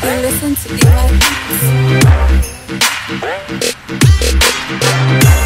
You listen to me like this.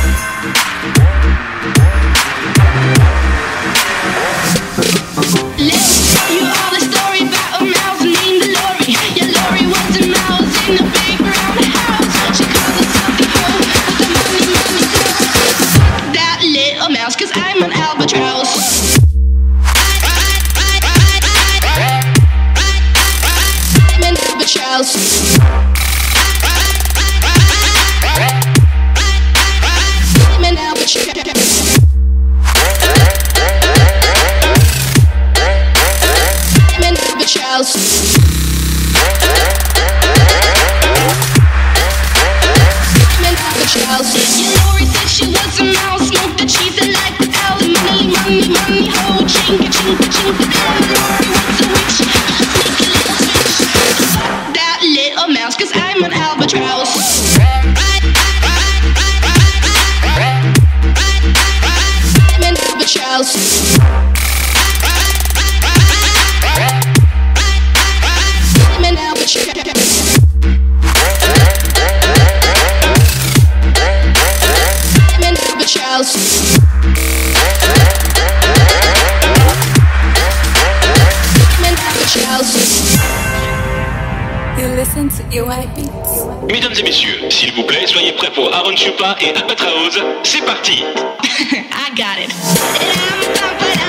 listen to Mesdames et messieurs, s'il vous plaît, soyez prêts pour Aaron Chupa et Albatraoz. C'est parti! I got it.